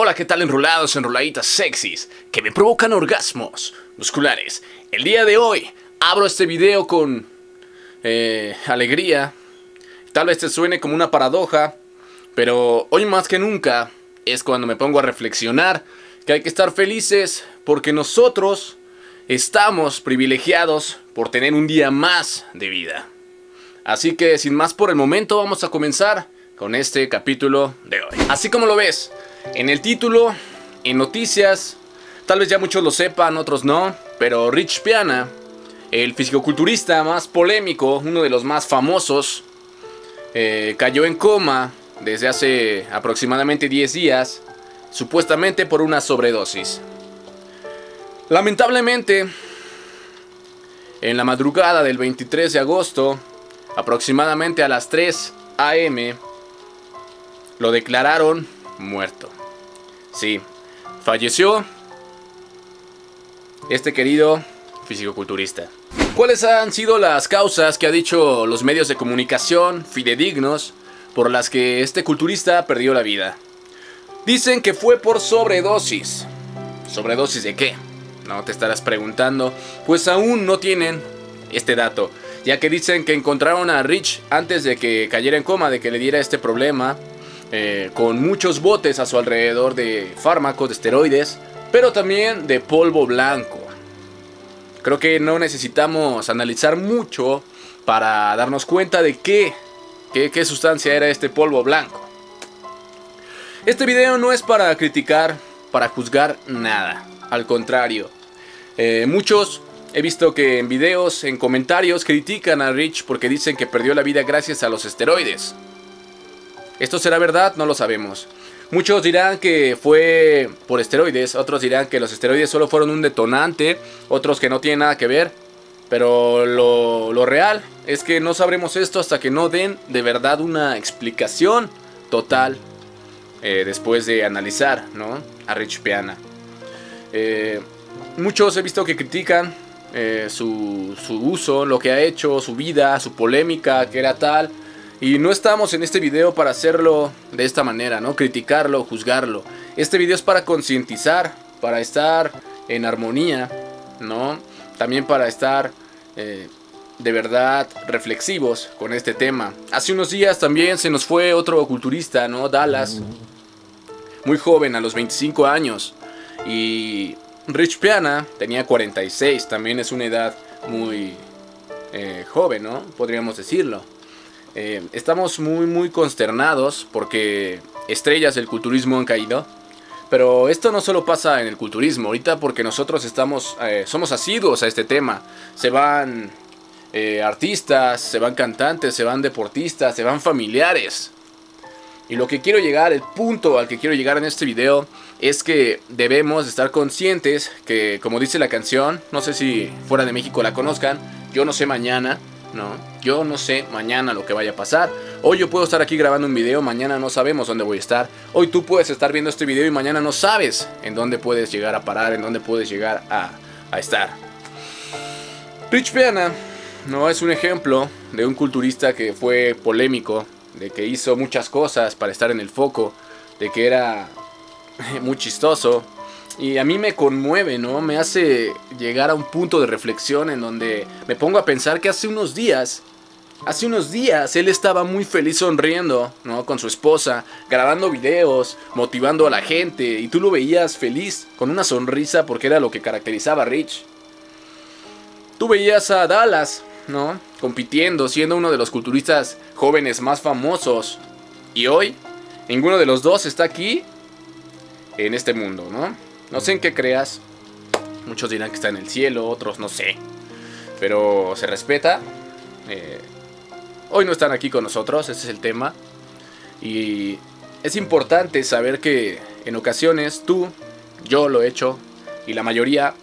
Hola, ¿qué tal enrolados, enroladitas sexys que me provocan orgasmos musculares? El día de hoy abro este video con eh, alegría. Tal vez te suene como una paradoja, pero hoy más que nunca es cuando me pongo a reflexionar que hay que estar felices porque nosotros estamos privilegiados por tener un día más de vida. Así que sin más por el momento vamos a comenzar con este capítulo de hoy. Así como lo ves, en el título, en noticias, tal vez ya muchos lo sepan, otros no, pero Rich Piana, el fisicoculturista más polémico, uno de los más famosos, eh, cayó en coma desde hace aproximadamente 10 días, supuestamente por una sobredosis. Lamentablemente, en la madrugada del 23 de agosto, aproximadamente a las 3 a.m., lo declararon muerto. Sí, falleció este querido fisicoculturista. ¿Cuáles han sido las causas que ha dicho los medios de comunicación fidedignos por las que este culturista perdió la vida? Dicen que fue por sobredosis. ¿Sobredosis de qué? No te estarás preguntando. Pues aún no tienen este dato, ya que dicen que encontraron a Rich antes de que cayera en coma, de que le diera este problema eh, con muchos botes a su alrededor de fármacos, de esteroides, pero también de polvo blanco. Creo que no necesitamos analizar mucho para darnos cuenta de qué, qué, sustancia era este polvo blanco. Este video no es para criticar, para juzgar nada. Al contrario, eh, muchos he visto que en videos, en comentarios, critican a Rich porque dicen que perdió la vida gracias a los esteroides. ¿Esto será verdad? No lo sabemos. Muchos dirán que fue por esteroides, otros dirán que los esteroides solo fueron un detonante, otros que no tienen nada que ver. Pero lo, real es que no sabremos esto hasta que no den de verdad una explicación total eh, después de analizar ¿no? a Rich Piana. Eh, muchos he visto que critican eh, su, su uso, lo que ha hecho, su vida, su polémica, que era tal. Y no estamos en este video para hacerlo de esta manera, ¿no? Criticarlo, juzgarlo. Este video es para concientizar, para estar en armonía, ¿no? También para estar eh, de verdad reflexivos con este tema. Hace unos días también se nos fue otro culturista, ¿no? Dallas. Muy joven, a los 25 años. Y Rich Piana tenía 46, también es una edad muy eh, joven, ¿no? Podríamos decirlo. Eh, estamos muy muy consternados porque estrellas del culturismo han caído. Pero esto no solo pasa en el culturismo, ahorita porque nosotros estamos, eh, somos asiduos a este tema. Se van eh, artistas, se van cantantes, se van deportistas, se van familiares. Y lo que quiero llegar, el punto al que quiero llegar en este video, es que debemos estar conscientes que, como dice la canción, no sé si fuera de México la conozcan, yo no sé mañana, ¿no? Yo no sé mañana lo que vaya a pasar. Hoy yo puedo estar aquí grabando un video, mañana no sabemos dónde voy a estar. Hoy tú puedes estar viendo este video y mañana no sabes en dónde puedes llegar a parar, en dónde puedes llegar a, estar. Rich Piana no es un ejemplo de un culturista que fue polémico, de que hizo muchas cosas para estar en el foco, de que era muy chistoso, y a mí me conmueve, ¿no? Me hace llegar a un punto de reflexión en donde me pongo a pensar que hace unos días, hace unos días él estaba muy feliz sonriendo, ¿no? Con su esposa, grabando videos, motivando a la gente, y tú lo veías feliz, con una sonrisa porque era lo que caracterizaba a Rich. Tú veías a Dallas, ¿no? Compitiendo, siendo uno de los culturistas jóvenes más famosos. Y hoy, ninguno de los dos está aquí en este mundo, ¿no? No sé en qué creas. Muchos dirán que está en el cielo, otros no sé. Pero se respeta. Eh, hoy no están aquí con nosotros, ese es el tema. Y es importante saber que en ocasiones tú, yo lo he hecho, y la mayoría,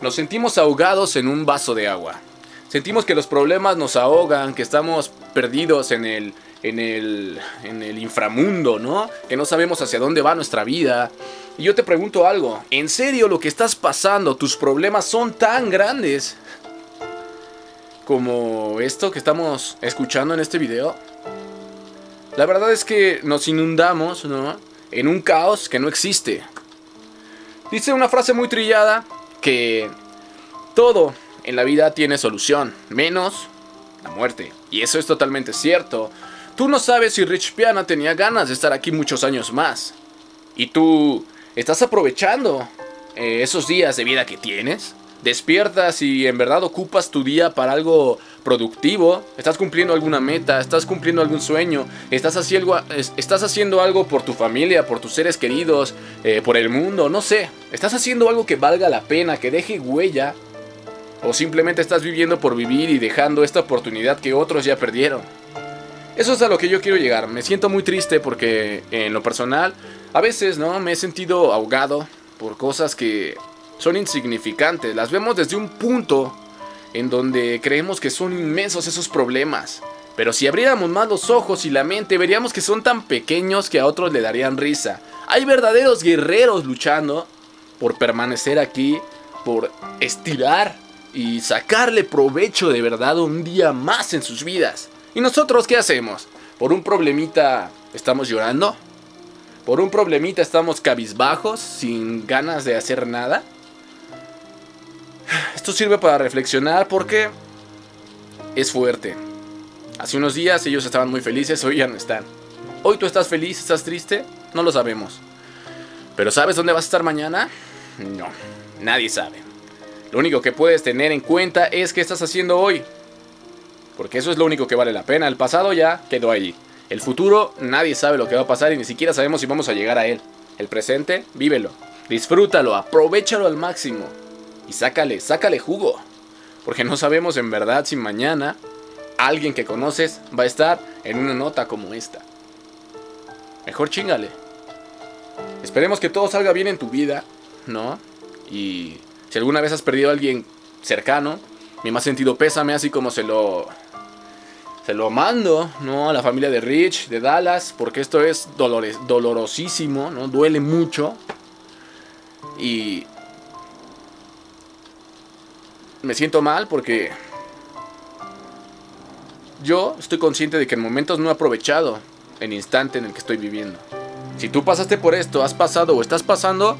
nos sentimos ahogados en un vaso de agua. Sentimos que los problemas nos ahogan, que estamos perdidos en el, en el, en el inframundo, ¿no? Que no sabemos hacia dónde va nuestra vida. Y yo te pregunto algo, ¿en serio lo que estás pasando, tus problemas son tan grandes como esto que estamos escuchando en este video? La verdad es que nos inundamos, ¿no? en un caos que no existe. Dice una frase muy trillada que todo en la vida tiene solución, menos la muerte. Y eso es totalmente cierto. Tú no sabes si Rich Piana tenía ganas de estar aquí muchos años más. Y tú estás aprovechando eh, esos días de vida que tienes. Despiertas y en verdad ocupas tu día para algo productivo. Estás cumpliendo alguna meta, estás cumpliendo algún sueño. Estás haciendo, estás haciendo algo por tu familia, por tus seres queridos, eh, por el mundo, no sé. Estás haciendo algo que valga la pena, que deje huella o simplemente estás viviendo por vivir y dejando esta oportunidad que otros ya perdieron. Eso es a lo que yo quiero llegar. Me siento muy triste porque en lo personal a veces no me he sentido ahogado por cosas que son insignificantes. Las vemos desde un punto en donde creemos que son inmensos esos problemas. Pero si abriéramos más los ojos y la mente, veríamos que son tan pequeños que a otros le darían risa. Hay verdaderos guerreros luchando por permanecer aquí, por estirar y sacarle provecho de verdad un día más en sus vidas. ¿Y nosotros qué hacemos? ¿Por un problemita estamos llorando? ¿Por un problemita estamos cabizbajos, sin ganas de hacer nada? Esto sirve para reflexionar porque es fuerte. Hace unos días ellos estaban muy felices, hoy ya no están. Hoy tú estás feliz, estás triste, no lo sabemos. Pero ¿sabes dónde vas a estar mañana? No, nadie sabe. Lo único que puedes tener en cuenta es qué estás haciendo hoy. Porque eso es lo único que vale la pena. El pasado ya quedó allí. El futuro nadie sabe lo que va a pasar y ni siquiera sabemos si vamos a llegar a él. El presente, vívelo. Disfrútalo, aprovechalo al máximo. Y sácale, sácale jugo. Porque no sabemos en verdad si mañana alguien que conoces va a estar en una nota como esta. Mejor chingale. Esperemos que todo salga bien en tu vida, ¿no? Y si alguna vez has perdido a alguien cercano, mi más sentido pésame, así como se lo. Se lo mando, ¿no? A la familia de Rich, de Dallas, porque esto es dolores, dolorosísimo, ¿no? Duele mucho. Y. Me siento mal porque. Yo estoy consciente de que en momentos no he aprovechado el instante en el que estoy viviendo. Si tú pasaste por esto, has pasado o estás pasando,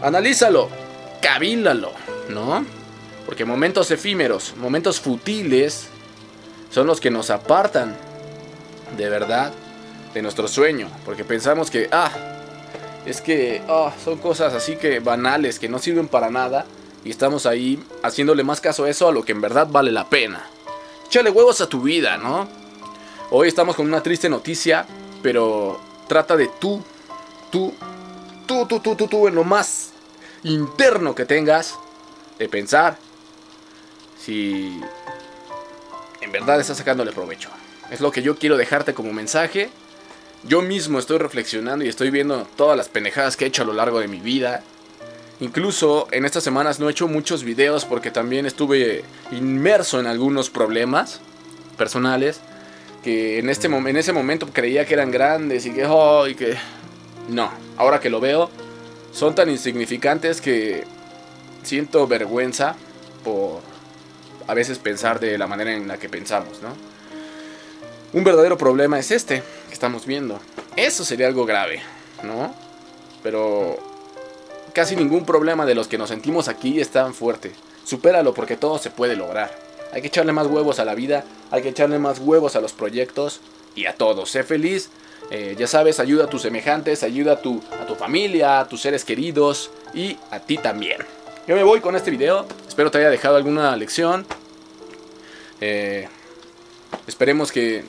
analízalo cavílalo, ¿no? Porque momentos efímeros, momentos futiles, son los que nos apartan de verdad de nuestro sueño. Porque pensamos que, ah, es que ah, son cosas así que banales, que no sirven para nada. Y estamos ahí haciéndole más caso a eso a lo que en verdad vale la pena. Échale huevos a tu vida, ¿no? Hoy estamos con una triste noticia, pero trata de tú, tú, tú, tú, tú, tú, tú, en lo más interno que tengas de pensar si verdad estás sacándole provecho. Es lo que yo quiero dejarte como mensaje. Yo mismo estoy reflexionando y estoy viendo todas las pendejadas que he hecho a lo largo de mi vida. Incluso en estas semanas no he hecho muchos videos porque también estuve inmerso en algunos problemas personales que en, este, en ese momento creía que eran grandes y que, oh, y que... No, ahora que lo veo, son tan insignificantes que siento vergüenza por a veces pensar de la manera en la que pensamos, ¿no? Un verdadero problema es este que estamos viendo. Eso sería algo grave, ¿no? Pero casi ningún problema de los que nos sentimos aquí es tan fuerte. Supéralo porque todo se puede lograr. Hay que echarle más huevos a la vida, hay que echarle más huevos a los proyectos y a todo. Sé feliz eh, ya sabes, ayuda a tus semejantes, ayuda a tu, a tu familia, a tus seres queridos y a ti también. Yo me voy con este video, espero te haya dejado alguna lección. Eh, esperemos que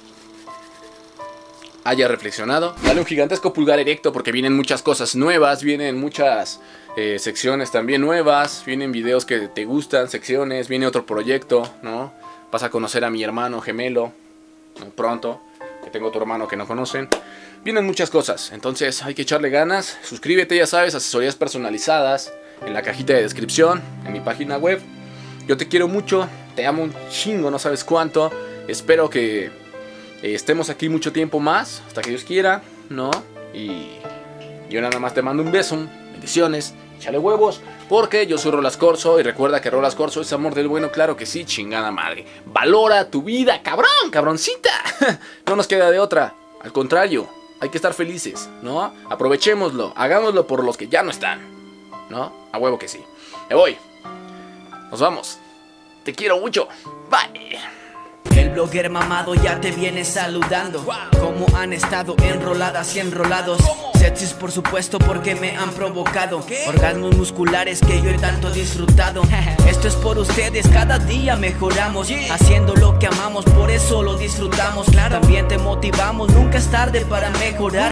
haya reflexionado. Dale un gigantesco pulgar erecto porque vienen muchas cosas nuevas, vienen muchas eh, secciones también nuevas, vienen videos que te gustan, secciones, viene otro proyecto, ¿no? Vas a conocer a mi hermano gemelo pronto que tengo otro hermano que no conocen. Vienen muchas cosas, entonces hay que echarle ganas. Suscríbete, ya sabes, asesorías personalizadas en la cajita de descripción, en mi página web. Yo te quiero mucho, te amo un chingo, no sabes cuánto. Espero que eh, estemos aquí mucho tiempo más, hasta que Dios quiera, ¿no? Y yo nada más te mando un beso, bendiciones, échale huevos. Porque yo soy Rolas Corso y recuerda que Rolas Corso es amor del bueno, claro que sí, chingada madre. Valora tu vida, cabrón, cabroncita. No nos queda de otra. Al contrario, hay que estar felices, ¿no? Aprovechémoslo, hagámoslo por los que ya no están, ¿no? A huevo que sí. Me voy. Nos vamos. Te quiero mucho. Bye. El blogger mamado ya te viene saludando. Como han estado enroladas y enrolados. Sexys por supuesto porque me han provocado. Orgasmos musculares que yo he tanto disfrutado. Esto es por ustedes, cada día mejoramos. Haciendo lo que amamos, por eso lo disfrutamos. También te motivamos, nunca es tarde para mejorar.